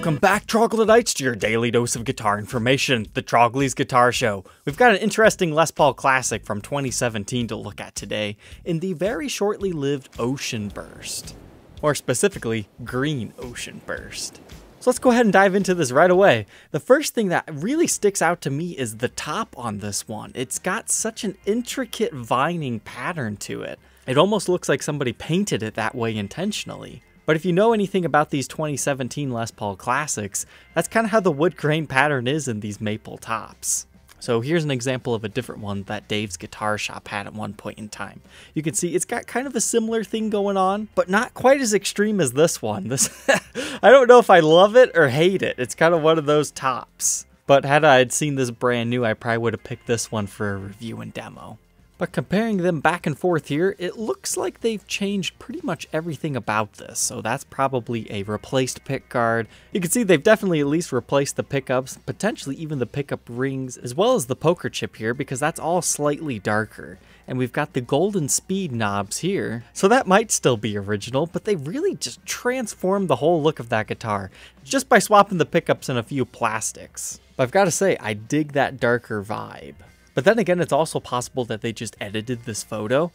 Welcome back, troglodytes, to your daily dose of guitar information, the Trogly's Guitar Show. We've got an interesting Les Paul classic from 2017 to look at today in the very shortly lived Ocean Burst. More specifically, Green Ocean Burst. So let's go ahead and dive into this right away. The first thing that really sticks out to me is the top on this one. It's got such an intricate vining pattern to it. It almost looks like somebody painted it that way intentionally. But if you know anything about these 2017 Les Paul Classics, that's kind of how the wood grain pattern is in these maple tops. So here's an example of a different one that Dave's Guitar Shop had at one point in time. You can see it's got kind of a similar thing going on, but not quite as extreme as this one. This I don't know if I love it or hate it. It's kind of one of those tops. But had I had seen this brand new, I probably would have picked this one for a review and demo. But comparing them back and forth here, it looks like they've changed pretty much everything about this. So that's probably a replaced pick guard. You can see they've definitely at least replaced the pickups, potentially even the pickup rings, as well as the poker chip here, because that's all slightly darker. And we've got the golden speed knobs here. So that might still be original, but they really just transformed the whole look of that guitar, just by swapping the pickups and a few plastics. But I've got to say, I dig that darker vibe. But then again, it's also possible that they just edited this photo.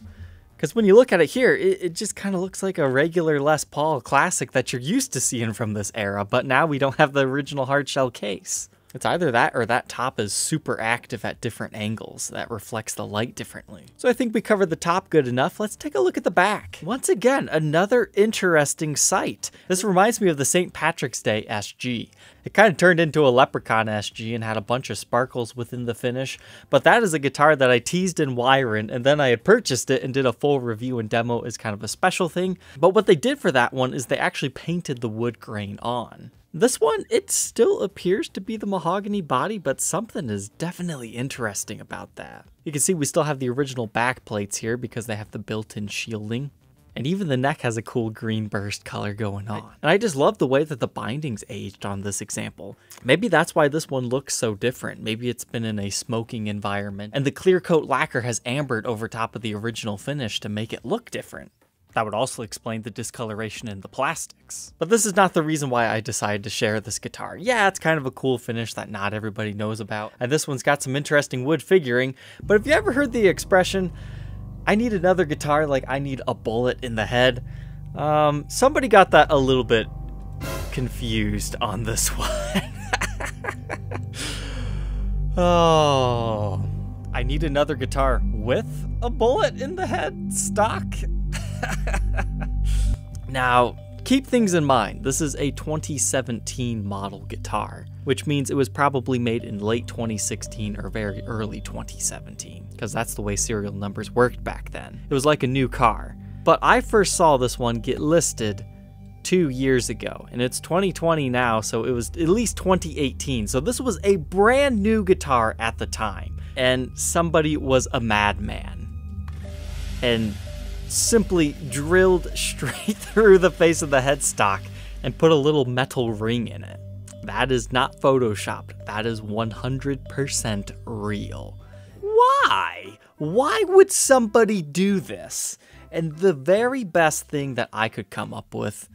Because when you look at it here, it, it just kind of looks like a regular Les Paul classic that you're used to seeing from this era, but now we don't have the original hardshell case. It's either that or that top is super active at different angles that reflects the light differently. So I think we covered the top good enough. Let's take a look at the back. Once again, another interesting sight. This reminds me of the St. Patrick's Day SG. It kind of turned into a Leprechaun SG and had a bunch of sparkles within the finish, but that is a guitar that I teased in Wyron and then I had purchased it and did a full review and demo as kind of a special thing. But what they did for that one is they actually painted the wood grain on. This one, it still appears to be the mahogany body, but something is definitely interesting about that. You can see we still have the original back plates here because they have the built-in shielding. And even the neck has a cool green burst color going on. And I just love the way that the bindings aged on this example. Maybe that's why this one looks so different. Maybe it's been in a smoking environment. And the clear coat lacquer has ambered over top of the original finish to make it look different. That would also explain the discoloration in the plastics. But this is not the reason why I decided to share this guitar. Yeah, it's kind of a cool finish that not everybody knows about, and this one's got some interesting wood figuring, but have you ever heard the expression, I need another guitar like I need a bullet in the head? Um, somebody got that a little bit confused on this one. oh, I need another guitar with a bullet in the head stock? now, keep things in mind. This is a 2017 model guitar, which means it was probably made in late 2016 or very early 2017, because that's the way serial numbers worked back then. It was like a new car. But I first saw this one get listed two years ago, and it's 2020 now, so it was at least 2018. So this was a brand new guitar at the time, and somebody was a madman. And simply drilled straight through the face of the headstock and put a little metal ring in it. That is not photoshopped. That is 100% real. Why? Why would somebody do this? And the very best thing that I could come up with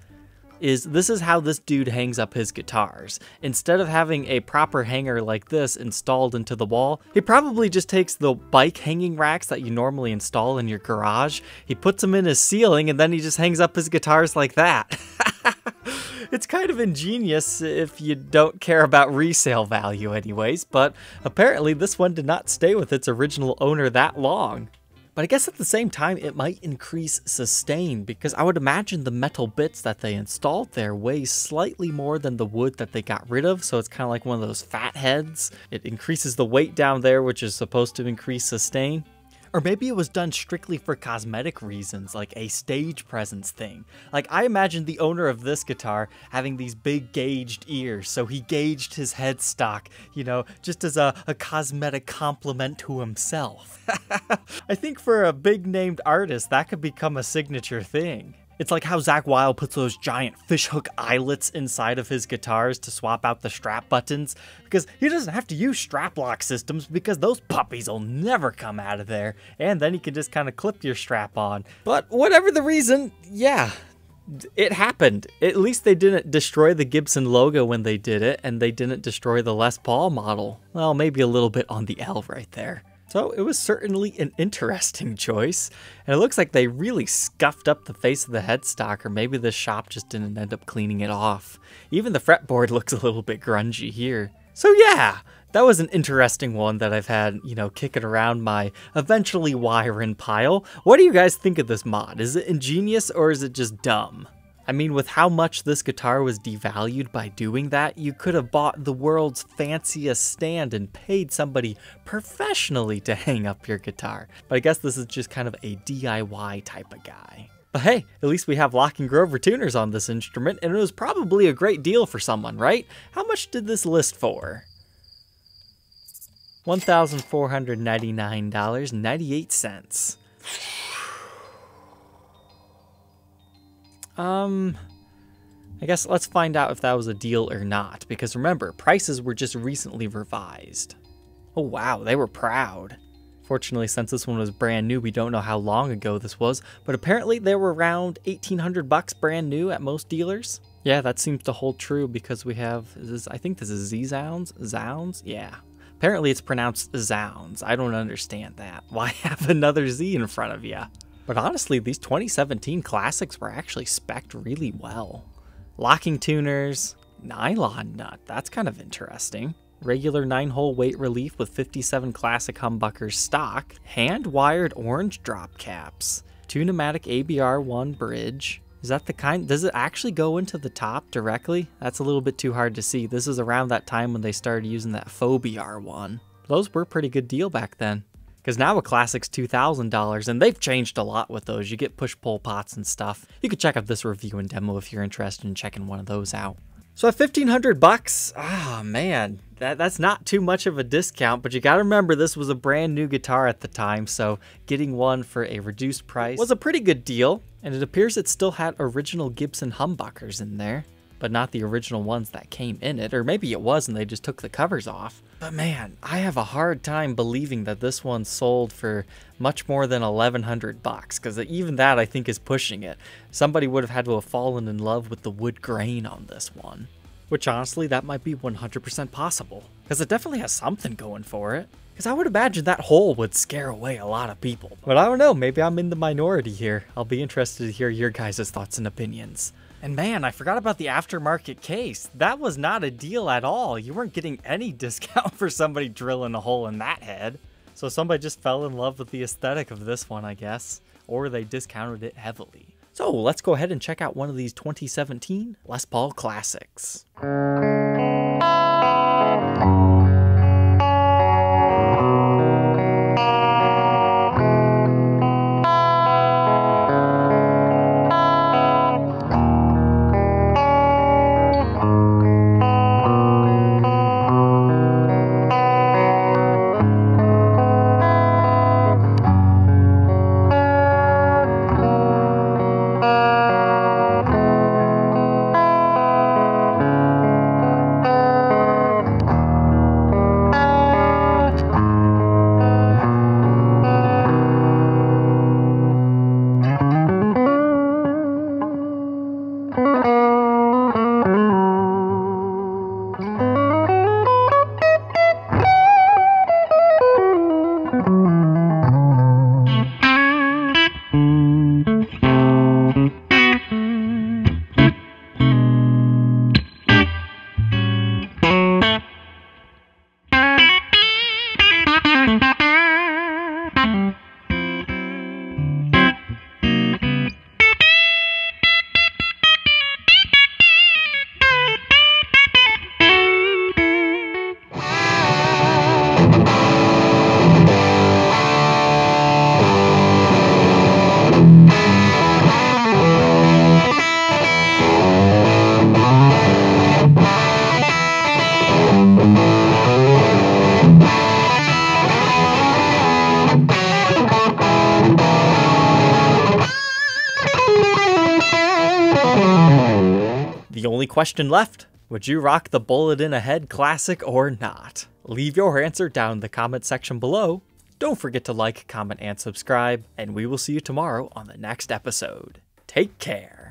is this is how this dude hangs up his guitars. Instead of having a proper hanger like this installed into the wall, he probably just takes the bike hanging racks that you normally install in your garage, he puts them in his ceiling, and then he just hangs up his guitars like that. it's kind of ingenious if you don't care about resale value anyways, but apparently this one did not stay with its original owner that long. But I guess at the same time, it might increase sustain because I would imagine the metal bits that they installed there weigh slightly more than the wood that they got rid of. So it's kind of like one of those fat heads. It increases the weight down there, which is supposed to increase sustain. Or maybe it was done strictly for cosmetic reasons, like a stage presence thing. Like, I imagine the owner of this guitar having these big gauged ears, so he gauged his headstock, you know, just as a, a cosmetic compliment to himself. I think for a big named artist, that could become a signature thing. It's like how Zakk Wylde puts those giant fishhook eyelets inside of his guitars to swap out the strap buttons, because he doesn't have to use strap lock systems because those puppies will never come out of there, and then you can just kind of clip your strap on. But whatever the reason, yeah, it happened. At least they didn't destroy the Gibson logo when they did it, and they didn't destroy the Les Paul model. Well, maybe a little bit on the L right there. So it was certainly an interesting choice, and it looks like they really scuffed up the face of the headstock, or maybe the shop just didn't end up cleaning it off. Even the fretboard looks a little bit grungy here. So yeah, that was an interesting one that I've had, you know, kicking around my eventually Wyron pile. What do you guys think of this mod? Is it ingenious or is it just dumb? I mean, with how much this guitar was devalued by doing that, you could have bought the world's fanciest stand and paid somebody professionally to hang up your guitar. But I guess this is just kind of a DIY type of guy. But hey, at least we have Locking Grover tuners on this instrument, and it was probably a great deal for someone, right? How much did this list for? $1,499.98. Um, I guess let's find out if that was a deal or not, because remember, prices were just recently revised. Oh wow, they were proud. Fortunately, since this one was brand new, we don't know how long ago this was, but apparently they were around 1800 bucks brand new at most dealers. Yeah, that seems to hold true because we have, this, I think this is Z-Zounds? Zounds? Yeah. Apparently it's pronounced Zounds. I don't understand that. Why have another Z in front of you? But honestly, these 2017 classics were actually specced really well. Locking tuners, nylon nut, that's kind of interesting. Regular 9-hole weight relief with 57 classic humbuckers stock, hand-wired orange drop caps, Tune-o-matic ABR1 bridge. Is that the kind, does it actually go into the top directly? That's a little bit too hard to see. This is around that time when they started using that Fobiar one. Those were a pretty good deal back then. Because now a classic's $2,000 and they've changed a lot with those. You get push-pull pots and stuff. You can check out this review and demo if you're interested in checking one of those out. So at 1500 bucks, ah oh, man, that, that's not too much of a discount, but you gotta remember this was a brand new guitar at the time, so getting one for a reduced price was a pretty good deal, and it appears it still had original Gibson humbuckers in there but not the original ones that came in it. Or maybe it was and they just took the covers off. But man, I have a hard time believing that this one sold for much more than 1100 bucks because even that I think is pushing it. Somebody would have had to have fallen in love with the wood grain on this one. Which honestly, that might be 100% possible because it definitely has something going for it. Because I would imagine that hole would scare away a lot of people. But I don't know, maybe I'm in the minority here. I'll be interested to hear your guys' thoughts and opinions. And man, I forgot about the aftermarket case. That was not a deal at all. You weren't getting any discount for somebody drilling a hole in that head. So somebody just fell in love with the aesthetic of this one, I guess. Or they discounted it heavily. So let's go ahead and check out one of these 2017 Les Paul Classics. The only question left would you rock the Bullet in a Head Classic or not? Leave your answer down in the comment section below. Don't forget to like, comment, and subscribe, and we will see you tomorrow on the next episode. Take care.